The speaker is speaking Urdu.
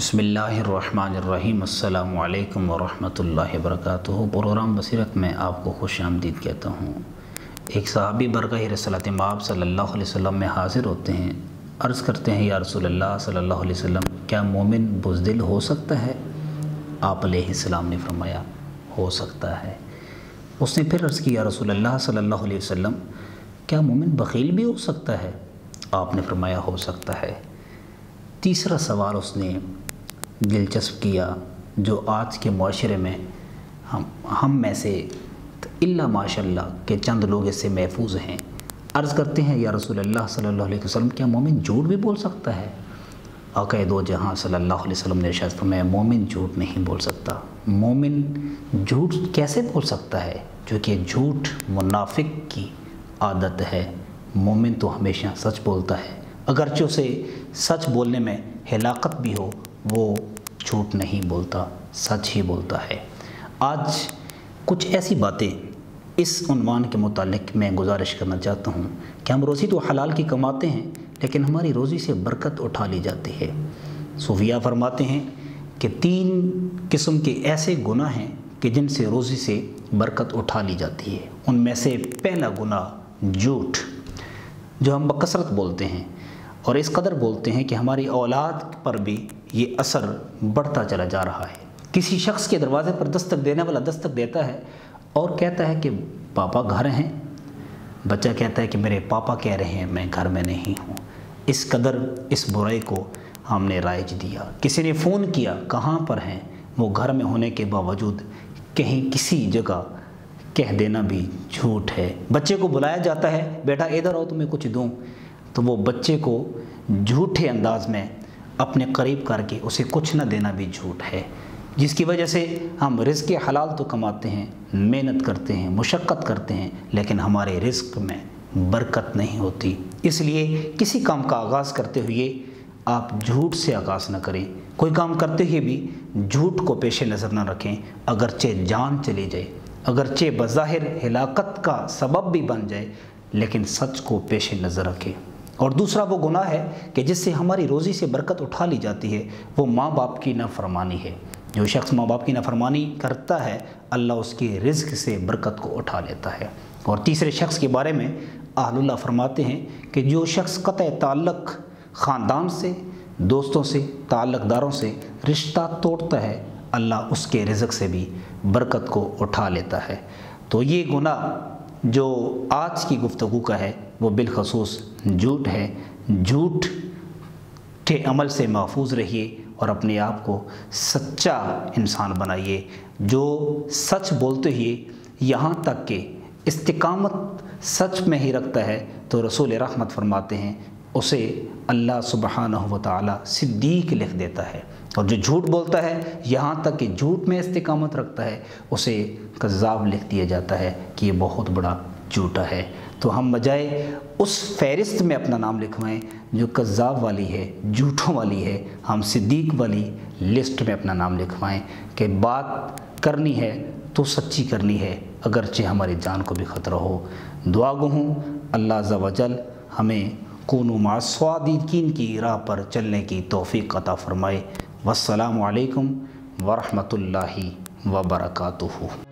بسم اللہ الرحمن الرحیم۔ السلام علیکم ورحمۃ اللہ وبرکاتہ۔ پروگرام بصیرت میں آپ کو خوش آمدید کہتا ہوں۔ ایک صحابی برگاہ رسالت ماب صلی اللہ علیہ وسلم میں حاضر ہوتے ہیں۔ عرض کرتے ہیں، یا رسول اللہ صلی اللہ علیہ وسلم، کیا مومن بزدل ہو سکتا ہے؟ آپ علیہ السلام نے فرمایا، ہو سکتا ہے۔ اس نے پھر عرض کی یا رسول اللہ صلی اللہ علیہ وسلم، کیا مومن بخیل بھی ہو سکتا ہے؟ آپ نے فرمایا، ہو سکتا ہے۔ تیسرا سوال اس نے دلچسپ کیا جو آج کے معاشرے میں ہم ہم میں سے اللہ ماشاء اللہ کے چند لوگ اس سے محفوظ ہیں۔ عرض کرتے ہیں، یا رسول اللہ صلی اللہ علیہ وسلم، کیا مومن جھوٹ بھی بول سکتا ہے؟ آقا دو جہاں صلی اللہ علیہ وسلم نے شاید فرمایا، مومن جھوٹ نہیں بول سکتا۔ مومن جھوٹ کیسے بول سکتا ہے؟ جو کہ جھوٹ منافق کی عادت ہے۔ مومن تو ہمیشہ سچ بولتا ہے۔ اگرچہ اسے سچ بولنے میں ہلاکت بھی ہو وہ جھوٹ نہیں بولتا، سچ ہی بولتا ہے۔ آج کچھ ایسی باتیں اس عنوان کے متعلق میں گزارش کرنا چاہتا ہوں۔ کہ ہم روزی تو حلال کی کماتے ہیں، لیکن ہماری روزی سے برکت اٹھا لی جاتی ہے۔ صوفیہ فرماتے ہیں کہ تین قسم کے ایسے گناہ ہیں کہ جن سے روزی سے برکت اٹھا لی جاتی ہے۔ ان میں سے پہلا گناہ جھوٹ، جو ہم بکثرت بولتے ہیں۔ اور اس قدر بولتے ہیں کہ ہماری اولاد پر بھی یہ اثر بڑھتا چلا جا رہا ہے۔ کسی شخص کے دروازے پر دستک دینے والا دستک دیتا ہے اور کہتا ہے کہ پاپا گھر ہیں۔ بچہ کہتا ہے کہ میرے پاپا کہہ رہے ہیں، میں گھر میں نہیں ہوں۔ اس قدر اس برائی کو ہم نے رائج دیا۔ کسی نے فون کیا، کہاں پر ہیں؟ وہ گھر میں ہونے کے باوجود کہیں کسی جگہ کہہ دینا بھی جھوٹ ہے۔ بچے کو بلایا جاتا ہے، بیٹا ادھر آؤ، تمہیں کچھ دوں۔ تو وہ بچے کو جھوٹے انداز میں اپنے قریب کر کے اسے کچھ نہ دینا بھی جھوٹ ہے۔ جس کی وجہ سے ہم رزق حلال تو کماتے ہیں، محنت کرتے ہیں، مشقت کرتے ہیں، لیکن ہمارے رزق میں برکت نہیں ہوتی۔ اس لیے کسی کام کا آغاز کرتے ہوئے آپ جھوٹ سے آغاز نہ کریں۔ کوئی کام کرتے ہوئے بھی جھوٹ کو پیش نظر نہ رکھیں۔ اگرچہ جان چلی جائے، اگرچہ بظاہر ہلاکت کا سبب بھی بن جائے، لیکن سچ کو پیش نظر رکھیں۔ اور دوسرا وہ گناہ ہے کہ جس سے ہماری روزی سے برکت اٹھا لی جاتی ہے، وہ ماں باپ کی نافرمانی ہے۔ جو شخص ماں باپ کی نافرمانی کرتا ہے، اللہ اس کی رزق سے برکت کو اٹھا لیتا ہے۔ اور تیسرے شخص کے بارے میں اہل اللہ فرماتے ہیں کہ جو شخص قطع تعلق خاندان سے، دوستوں سے، تعلق داروں سے رشتہ توڑتا ہے، اللہ اس کے رزق سے بھی برکت کو اٹھا لیتا ہے۔ تو یہ گناہ جو آج کی گفتگو کا ہے، وہ بالخصوص جھوٹ ہے۔ جھوٹ کے عمل سے محفوظ رہیے اور اپنے آپ کو سچا انسان بنائیے۔ جو سچ بولتے ہی یہاں تک کہ استقامت سچ میں ہی رکھتا ہے تو رسول رحمت فرماتے ہیں، اسے اللہ سبحانہ و تعالی صدیق لکھ دیتا ہے۔ اور جو جھوٹ بولتا ہے، یہاں تک کہ جھوٹ میں استقامت رکھتا ہے، اسے قذاب لکھ دیا جاتا ہے کہ یہ بہت بڑا جھوٹا ہے۔ تو ہم بجائے اس فہرست میں اپنا نام لکھوائیں جو قذاب والی ہے، جھوٹوں والی ہے، ہم صدیق والی لسٹ میں اپنا نام لکھوائیں کہ بات کرنی ہے تو سچی کرنی ہے، اگرچہ ہماری جان کو بھی خطرہ ہو۔ دعا گو ہوں، اللہ عز و جل ہمیں کون و معصوادین کی راہ پر چلنے کی توفیق عطا فرمائے۔ والسلام علیکم ورحمۃ اللہ وبرکاتہ۔